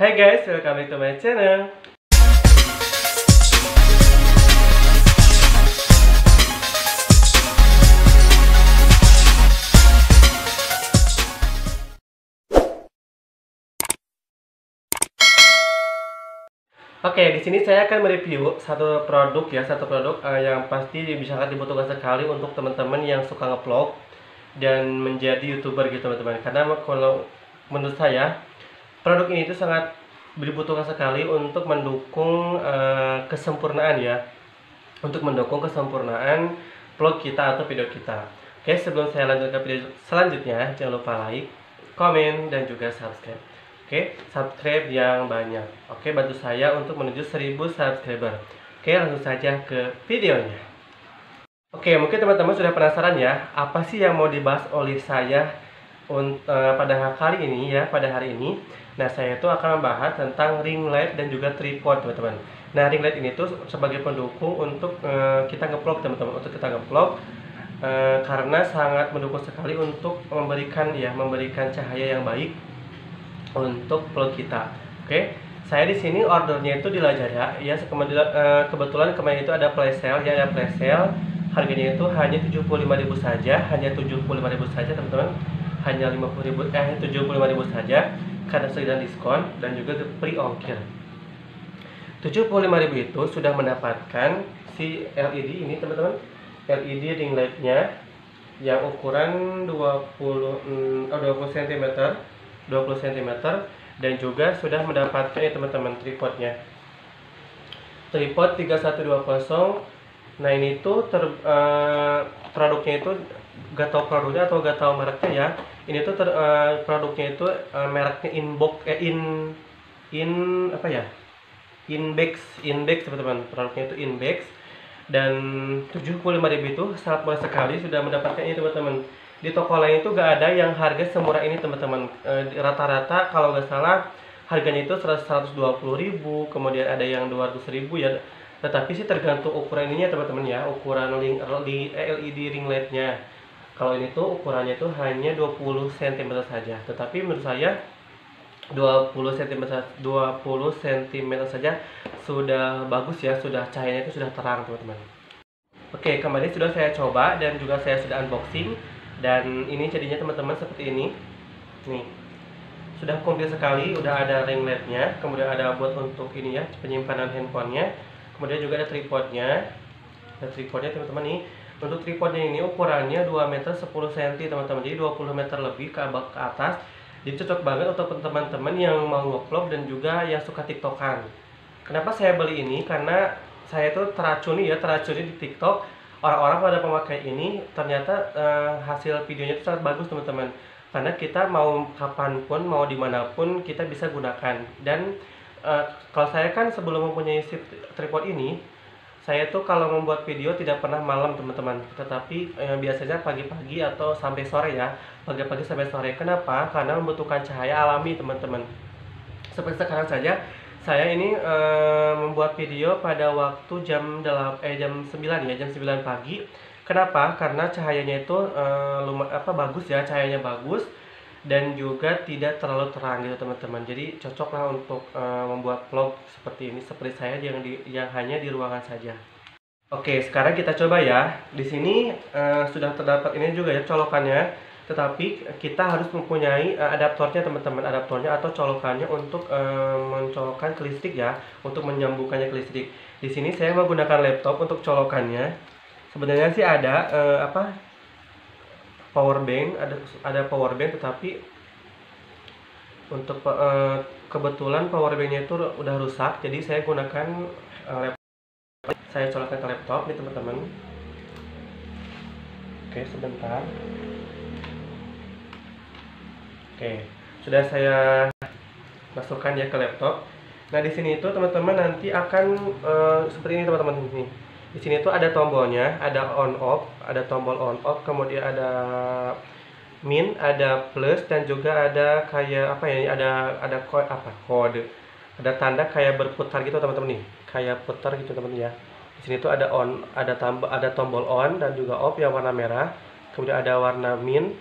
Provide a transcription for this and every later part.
Hai guys, welcome back to my channel. Oke, di sini saya akan mereview satu produk ya, satu produk uh, yang pasti bisa dibutuhkan sekali untuk teman-teman yang suka ngevlog dan menjadi youtuber gitu teman-teman. Karena kalau menurut saya produk ini itu sangat dibutuhkan sekali untuk mendukung uh, kesempurnaan ya, untuk mendukung kesempurnaan vlog kita atau video kita. Oke, sebelum saya lanjut ke video selanjutnya, jangan lupa like, komen, dan juga subscribe. Oke, subscribe yang banyak. Oke, bantu saya untuk menuju 1000 subscriber. Oke, langsung saja ke videonya. Oke, mungkin teman-teman sudah penasaran ya, apa sih yang mau dibahas oleh saya uh, pada kali ini ya, pada hari ini. Nah, saya itu akan membahas tentang ring light dan juga tripod, teman-teman. Nah, ring light ini tuh sebagai pendukung untuk uh, kita ngevlog, teman-teman, untuk kita ngevlog uh, karena sangat mendukung sekali untuk memberikan ya, memberikan cahaya yang baik untuk vlog kita. Oke, saya di sini ordernya itu di Lazada ya. Kebetulan kemarin itu ada flash sale ya, ada flash sale. Harganya itu hanya 75.000 saja, hanya 75.000 saja teman-teman. Hanya 50.000 eh 75.000 saja karena sedang diskon dan juga free ongkir. 75.000 itu sudah mendapatkan si LED ini teman-teman. LED ring light-nya yang ukuran 20 mm, oh, 20 cm 20 cm dan juga sudah mendapatkan ya teman-teman tripodnya tripod 3120 nah ini tuh ter, uh, produknya itu gak tau produknya atau gak tau mereknya ya. Ini tuh ter, uh, produknya itu uh, mereknya inbox eh in in apa ya? Index index teman-teman. Produknya itu index dan 75.000 itu sangat murah sekali sudah mendapatkan ini teman-teman. Di toko lain itu gak ada yang harga semurah ini teman-teman. Rata-rata kalau nggak salah harganya itu 120 ribu kemudian ada yang 200 ribu ya tetapi sih tergantung ukuran ininya teman-teman ya. Ukuran link, di LED ring lightnya kalau ini tuh ukurannya tuh hanya 20 cm saja. Tetapi menurut saya 20 cm 20 cm saja sudah bagus ya. Sudah cahayanya itu sudah terang teman-teman. Oke kemarin sudah saya coba dan juga saya sudah unboxing. Dan ini jadinya teman-teman seperti ini. Nih. Sudah komplit sekali udah ada ring lednya. Kemudian ada buat untuk ini ya penyimpanan handphonenya kemudian juga ada tripodnya. Ada tripodnya teman-teman nih. Untuk tripodnya ini ukurannya 2 meter 10 cm teman-teman. Jadi 20 meter lebih ke, ke atas. Jadi cocok banget untuk teman-teman yang mau ngevlog dan juga yang suka tiktokan. Kenapa saya beli ini? Karena saya tuh teracuni ya teracuni di tiktok. Orang-orang pada pemakai ini ternyata uh, hasil videonya itu sangat bagus teman-teman. Karena kita mau kapan pun mau di mana pun kita bisa gunakan. Dan uh, kalau saya kan sebelum mempunyai tripod ini saya tuh kalau membuat video tidak pernah malam teman-teman. Tetapi eh, biasanya pagi-pagi atau sampai sore ya. Pagi-pagi sampai sore. Kenapa? Karena membutuhkan cahaya alami teman-teman. Seperti sekarang saja saya ini uh, membuat video pada waktu jam 8 eh jam 9 ya jam 9 pagi. Kenapa? Karena cahayanya itu uh, luma, apa bagus ya cahayanya bagus dan juga tidak terlalu terang gitu teman-teman. Jadi cocok lah untuk uh, membuat vlog seperti ini seperti saya yang di yang hanya di ruangan saja. Oke sekarang kita coba ya. Di sini uh, sudah terdapat ini juga ya colokannya. Tetapi kita harus mempunyai uh, adaptornya teman-teman. Adaptornya atau colokannya untuk uh, mencolokkan ke listrik ya. Untuk menyambungkannya ke listrik. Di sini saya menggunakan laptop untuk colokannya. Sebenarnya sih ada uh, apa power bank ada ada power bank tetapi untuk uh, kebetulan power banknya itu udah rusak jadi saya gunakan uh, laptop. Saya colokkan ke laptop nih teman-teman. Oke sebentar. Oke sudah saya masukkan ya ke laptop. Nah di sini itu teman-teman nanti akan uh, seperti ini teman-teman. Ini di sini tuh ada tombolnya ada on off ada tombol on off kemudian ada min ada plus dan juga ada kayak apa ya ada ada kode apa kode. Ada tanda kayak berputar gitu teman-teman nih. Kayak putar gitu teman-teman ya. Di sini tuh ada on ada tambah ada tombol on dan juga off yang warna merah. Kemudian ada warna min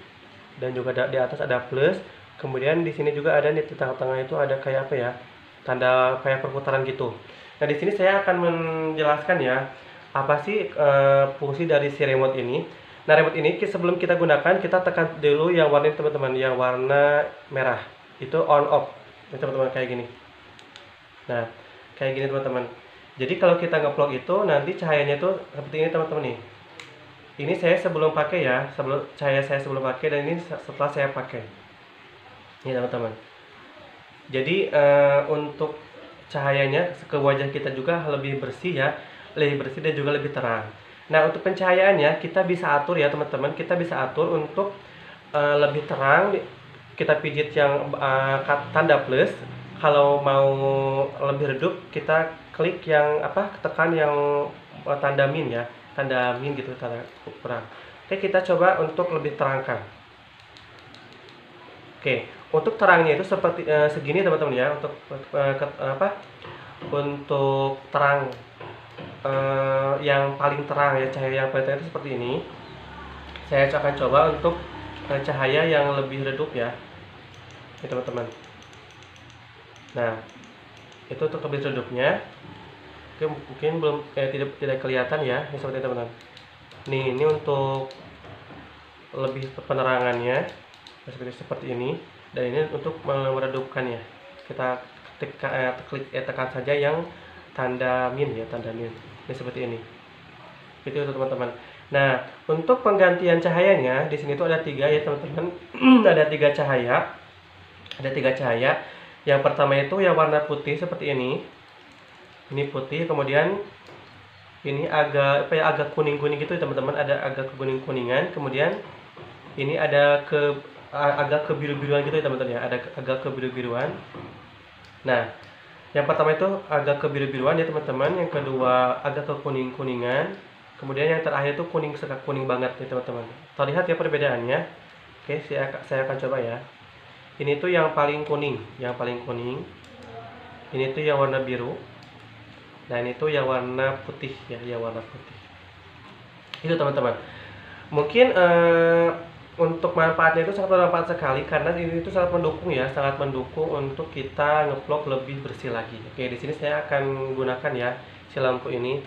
dan juga di atas ada plus. Kemudian di sini juga ada nih di tengah-tengah itu ada kayak apa ya tanda kayak perputaran gitu. Nah di sini saya akan menjelaskan ya apa sih uh, fungsi dari si remote ini? Nah remote ini sebelum kita gunakan kita tekan dulu yang warna teman-teman. Yang warna merah. Itu on off. Teman-teman kayak gini. Nah kayak gini teman-teman. Jadi kalau kita ngeplug itu nanti cahayanya itu seperti ini teman-teman nih. Ini saya sebelum pakai ya. Sebelum cahaya saya sebelum pakai dan ini setelah saya pakai. Ini teman-teman. Jadi uh, untuk cahayanya ke wajah kita juga lebih bersih ya lebih bersih dan juga lebih terang. Nah untuk pencahayaannya kita bisa atur ya teman-teman. Kita bisa atur untuk uh, lebih terang. Kita pijit yang uh, tanda plus. Kalau mau lebih redup kita klik yang apa tekan yang uh, tanda min ya. Tanda min gitu tanda kurang. Oke kita coba untuk lebih terangkan. Oke untuk terangnya itu seperti uh, segini teman-teman ya. Untuk uh, ke, apa untuk terang uh, yang paling terang ya cahaya yang paling terang itu seperti ini. Saya akan coba untuk uh, cahaya yang lebih redup ya. Ya teman-teman. Nah itu untuk lebih redupnya. Oke mungkin belum kayak tidak tidak kelihatan ya ini seperti teman-teman. Nih ini untuk lebih penerangannya seperti seperti ini. Dan ini untuk meredupkannya. Kita tekan eh, klik eh, tekan saja yang tanda min ya tanda min. Ini seperti ini. Itu teman-teman. Nah untuk penggantian cahayanya di sini tuh ada tiga ya teman-teman. Ada tiga cahaya. Ada tiga cahaya. Yang pertama itu yang warna putih seperti ini. Ini putih kemudian ini agak apa ya agak kuning kuning gitu teman-teman. Ada agak kuning kuningan kemudian ini ada ke agak ke biru biruan gitu ya teman-teman ya. Ada agak ke biru biruan nah yang pertama itu agak ke biru biruan ya teman-teman. Yang kedua agak ke kuning kuningan kemudian yang terakhir itu kuning kuning banget nih teman-teman. Terlihat ya perbedaannya. Oke saya saya akan coba ya. Ini tuh yang paling kuning yang paling kuning. Ini tuh yang warna biru. Dan itu yang warna putih ya yang warna putih. Itu teman-teman. Mungkin uh, untuk manfaatnya itu sangat bermanfaat sekali karena ini itu sangat mendukung ya sangat mendukung untuk kita ngevlog lebih bersih lagi. Oke di sini saya akan gunakan ya si lampu ini.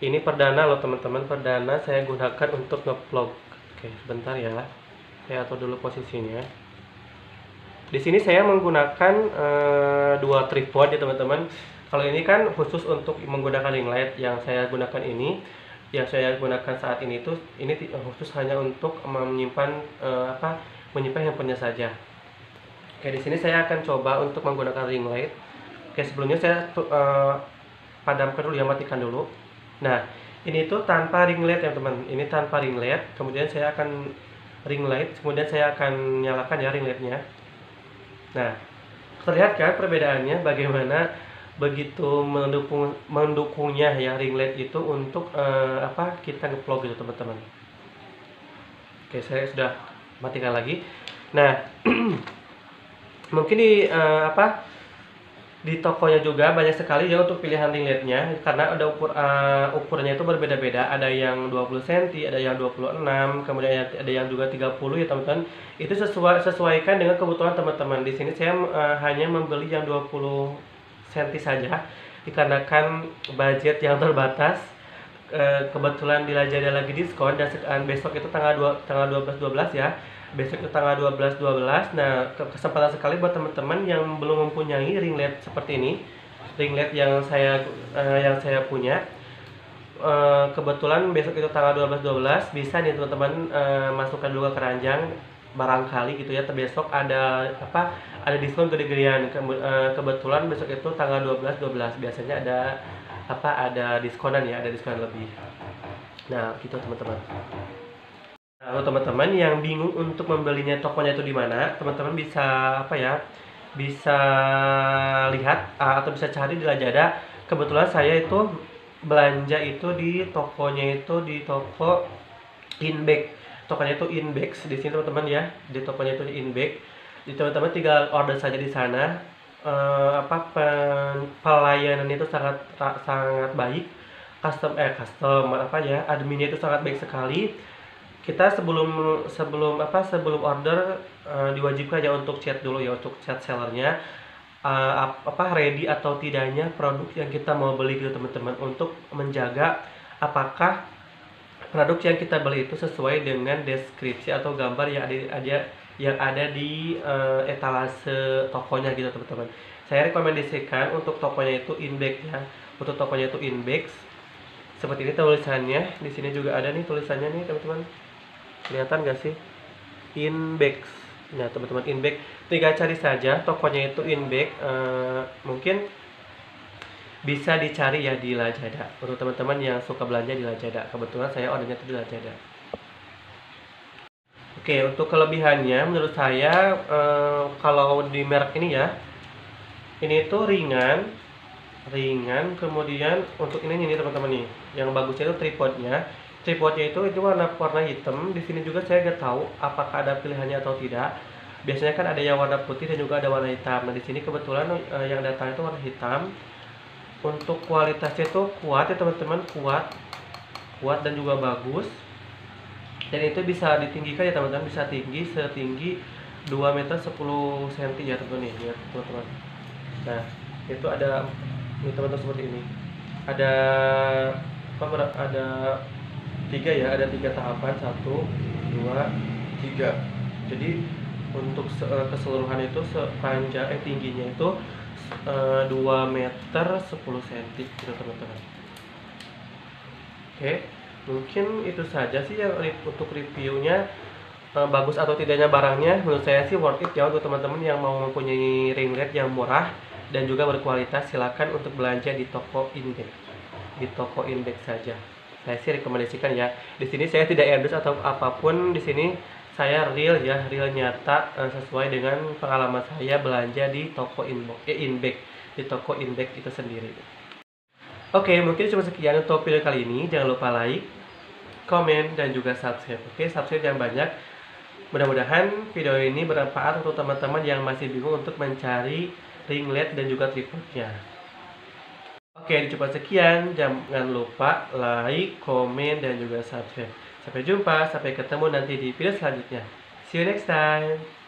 Ini perdana loh teman-teman. Perdana saya gunakan untuk ngevlog oke sebentar ya. Saya atur dulu posisinya. Di sini saya menggunakan uh, dua tripod ya teman-teman. Kalau ini kan khusus untuk menggunakan ring light yang saya gunakan ini, yang saya gunakan saat ini itu ini khusus hanya untuk menyimpan uh, apa menyimpan handphonenya saja. Oke di sini saya akan coba untuk menggunakan ring light. Oke sebelumnya saya uh, padamkan dulu ya matikan dulu. Nah ini tuh tanpa ring light ya teman. Ini tanpa ring light. Kemudian saya akan ring light. Kemudian saya akan nyalakan ya ring lightnya Nah, terlihat kan perbedaannya bagaimana begitu mendukung mendukungnya ya ring light itu untuk uh, apa kita ngevlog gitu teman-teman. Oke, saya sudah matikan lagi. Nah, mungkin di uh, apa di tokonya juga banyak sekali ya untuk pilihan ring lightnya karena ada ukur uh, ukurannya itu berbeda-beda ada yang 20 cm ada yang 26 kemudian ada yang juga 30 ya teman-teman itu sesuai sesuaikan dengan kebutuhan teman-teman di sini saya uh, hanya membeli yang 20 cm saja dikarenakan budget yang terbatas uh, kebetulan di lagi diskon dan besok itu tanggal 2 tanggal 12 12 ya besok itu tanggal 12 12 nah kesempatan sekali buat teman-teman yang belum mempunyai ring light seperti ini ring light yang saya uh, yang saya punya uh, kebetulan besok itu tanggal 12 12 bisa nih teman-teman masukkan ke keranjang barangkali gitu ya besok ada apa ada diskon gede-gedean Ke, uh, kebetulan besok itu tanggal 12 12 biasanya ada apa ada diskonan ya ada diskon lebih nah gitu teman-teman kalau teman-teman yang bingung untuk membelinya tokonya itu di mana, teman-teman bisa apa ya? Bisa lihat uh, atau bisa cari di Lazada. Kebetulan saya itu belanja itu di tokonya itu di toko Inback. Tokonya itu Inbex di sini teman-teman ya. Di tokonya itu Inback. Di teman-teman tinggal order saja di sana. Uh, apa pelayanan itu sangat sangat baik. Custom eh custom apa ya? Adminnya itu sangat baik sekali kita sebelum sebelum apa sebelum order uh, diwajibkan ya untuk chat dulu ya untuk chat sellernya uh, apa ready atau tidaknya produk yang kita mau beli gitu teman-teman untuk menjaga apakah produk yang kita beli itu sesuai dengan deskripsi atau gambar yang ada, ada yang ada di uh, etalase tokonya gitu teman-teman. Saya rekomendasikan untuk tokonya itu index ya. Untuk tokonya itu index. Seperti ini tulisannya. Di sini juga ada nih tulisannya nih teman-teman. Kelihatan gak sih? Index. Nah teman-teman index. Tinggal cari saja tokonya itu index. Uh, mungkin bisa dicari ya di Lazada. Untuk teman-teman yang suka belanja di Lazada. Kebetulan saya ordernya itu di Lazada. Oke untuk kelebihannya menurut saya eh, kalau di merek ini ya ini itu ringan ringan. Kemudian untuk ini nih teman-teman nih yang bagusnya itu tripodnya. Tripodnya itu itu warna warna hitam. Di sini juga saya nggak tahu apakah ada pilihannya atau tidak. Biasanya kan ada yang warna putih dan juga ada warna hitam. Nah di sini kebetulan eh, yang datang itu warna hitam untuk kualitasnya itu kuat ya teman-teman. Kuat. Kuat dan juga bagus. Dan itu bisa ditinggikan ya teman-teman. Bisa tinggi setinggi 2 meter 10 cm ya teman-teman nah itu ada ini teman-teman seperti ini. Ada apa ada tiga ya ada tiga tahapan. Satu dua tiga. Jadi untuk eh, keseluruhan itu sepanjang eh tingginya itu uh, 2 meter 10 cm gitu teman-teman. Oke mungkin itu saja sih yang untuk reviewnya. Uh, bagus atau tidaknya barangnya menurut saya sih worth it ya untuk teman-teman yang mau mempunyai ring light yang murah dan juga berkualitas silakan untuk belanja di toko index. Di toko index saja. Saya sih rekomendasikan ya. Di sini saya tidak endorse atau apa pun di sini saya real ya real nyata uh, sesuai dengan pengalaman saya belanja di toko inbox eh, inback di toko index itu sendiri. Oke okay, mungkin cuma sekian untuk video kali ini. Jangan lupa like komen dan juga subscribe. Oke okay, subscribe yang banyak. Mudah-mudahan video ini bermanfaat untuk teman-teman yang masih bingung untuk mencari ring light dan juga tripodnya. Oke, coba sekian. Jangan lupa like, komen, dan juga subscribe. Sampai jumpa, sampai ketemu nanti di video selanjutnya. See you next time.